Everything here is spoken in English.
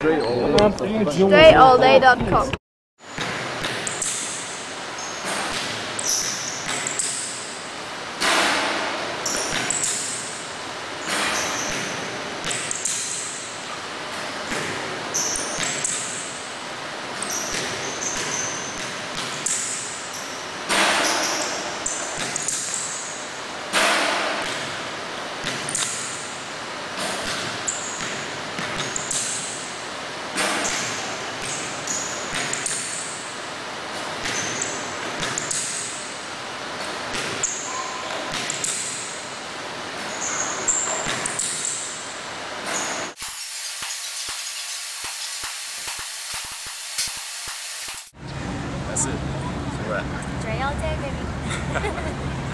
StrayAllDay.com That's it. So what? Stray all day, baby.